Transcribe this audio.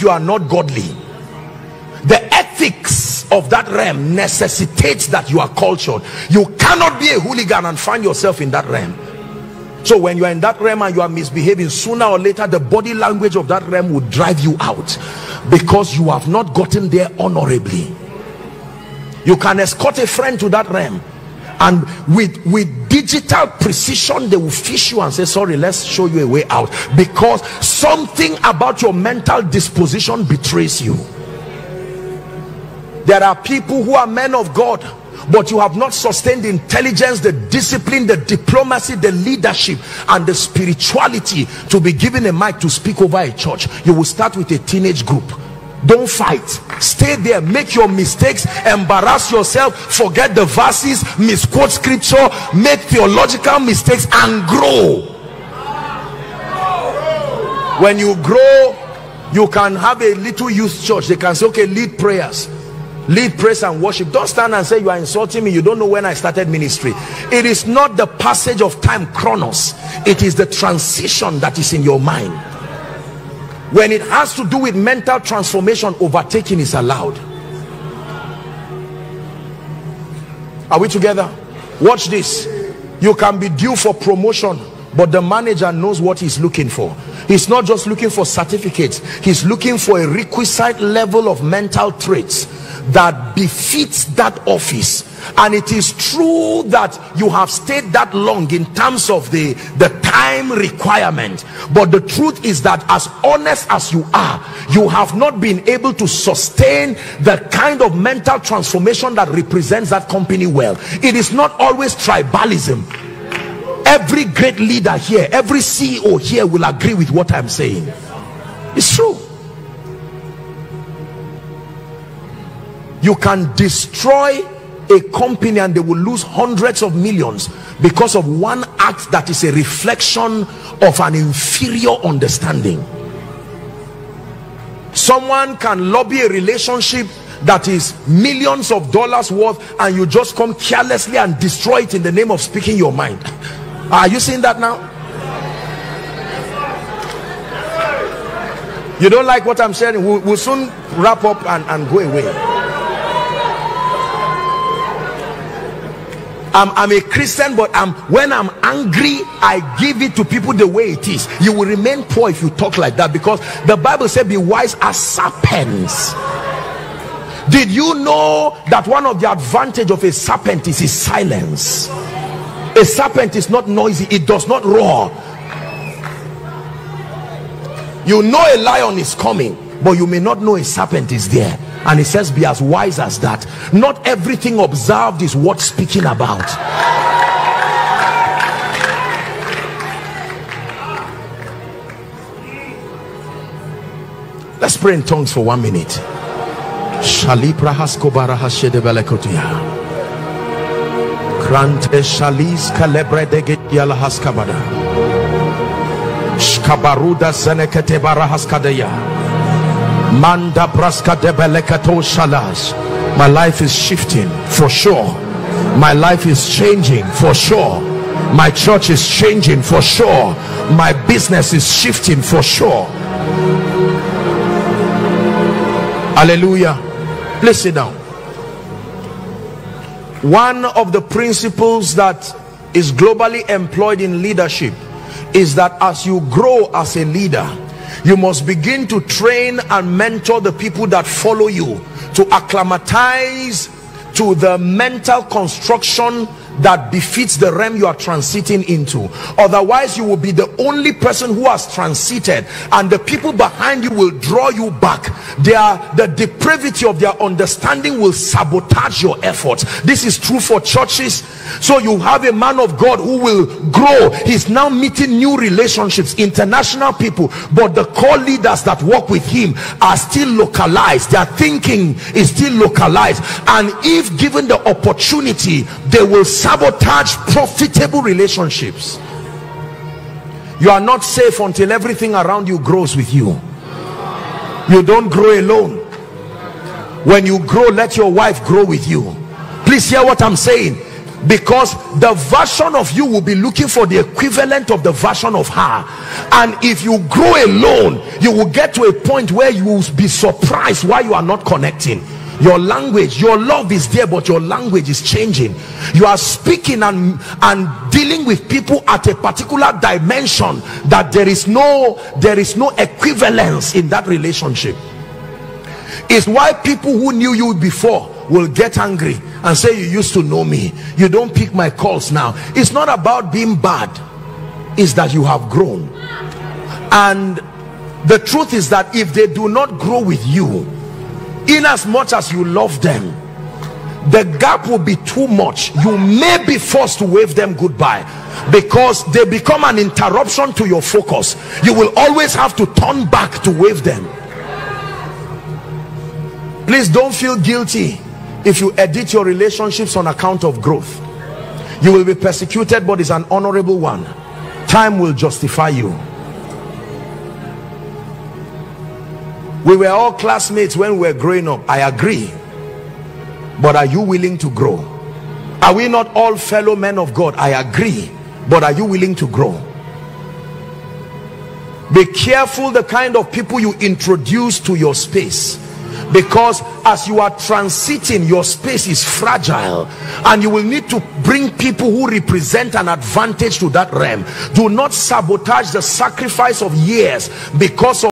you are not godly. The ethics of that realm necessitates that you are cultured. You cannot be a hooligan and find yourself in that realm. So when you are in that realm and you are misbehaving sooner or later the body language of that realm will drive you out because you have not gotten there honorably. You can escort a friend to that realm and with with digital precision they will fish you and say sorry let's show you a way out. Because something about your mental disposition betrays you. There are people who are men of God but you have not sustained the intelligence the discipline the diplomacy the leadership and the spirituality to be given a mic to speak over a church. You will start with a teenage group don't fight. Stay there. Make your mistakes. Embarrass yourself. Forget the verses. Misquote scripture. Make theological mistakes and grow. When you grow you can have a little youth church. They can say okay lead prayers. Lead praise and worship. Don't stand and say you are insulting me. You don't know when i started ministry. It is not the passage of time chronos. It is the transition that is in your mind when it has to do with mental transformation overtaking is allowed. Are we together? Watch this. You can be due for promotion but the manager knows what he's looking for. He's not just looking for certificates. He's looking for a requisite level of mental traits that befits that office. And it is true that you have stayed that long in terms of the the time requirement. But the truth is that as honest as you are you have not been able to sustain the kind of mental transformation that represents that company well. It is not always tribalism. Every great leader here every ceo here will agree with what i'm saying. It's true you can destroy a company and they will lose hundreds of millions because of one act that is a reflection of an inferior understanding. Someone can lobby a relationship that is millions of dollars worth and you just come carelessly and destroy it in the name of speaking your mind. Are you seeing that now? You don't like what i'm saying we'll, we'll soon wrap up and, and go away I'm, I'm a Christian, but I'm when I'm angry, I give it to people the way it is. You will remain poor if you talk like that because the Bible said, Be wise as serpents. Did you know that one of the advantage of a serpent is his silence? A serpent is not noisy, it does not roar. You know a lion is coming, but you may not know a serpent is there and he says be as wise as that. Not everything observed is worth speaking about. Let's pray in tongues for one minute. Krante shalis kalebre getiala haskabada shkabaruda zenekete bara haskadaya Manda braska debelekato shalas. My life is shifting for sure. My life is changing for sure. My church is changing for sure. My business is shifting for sure. Hallelujah. Please sit down. One of the principles that is globally employed in leadership is that as you grow as a leader, you must begin to train and mentor the people that follow you to acclimatize to the mental construction that befits the realm you are transiting into. Otherwise you will be the only person who has transited and the people behind you will draw you back. Their the depravity of their understanding will sabotage your efforts. This is true for churches. So you have a man of god who will grow. He's now meeting new relationships international people but the core leaders that work with him are still localized. Their thinking is still localized. And if given the opportunity they will sabotage profitable relationships. You are not safe until everything around you grows with you. You don't grow alone. When you grow let your wife grow with you. Please hear what i'm saying. Because the version of you will be looking for the equivalent of the version of her. And if you grow alone you will get to a point where you will be surprised why you are not connecting your language your love is there but your language is changing. You are speaking and and dealing with people at a particular dimension that there is no there is no equivalence in that relationship. Is why people who knew you before will get angry and say you used to know me. You don't pick my calls now. It's not about being bad. It's that you have grown. And the truth is that if they do not grow with you in as much as you love them the gap will be too much. You may be forced to wave them goodbye because they become an interruption to your focus. You will always have to turn back to wave them. Please don't feel guilty if you edit your relationships on account of growth. You will be persecuted but it's an honorable one. Time will justify you we were all classmates when we were growing up. I agree. But are you willing to grow? Are we not all fellow men of god? I agree. But are you willing to grow? Be careful the kind of people you introduce to your space. Because as you are transiting your space is fragile. And you will need to bring people who represent an advantage to that realm. Do not sabotage the sacrifice of years because of